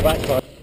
the backside.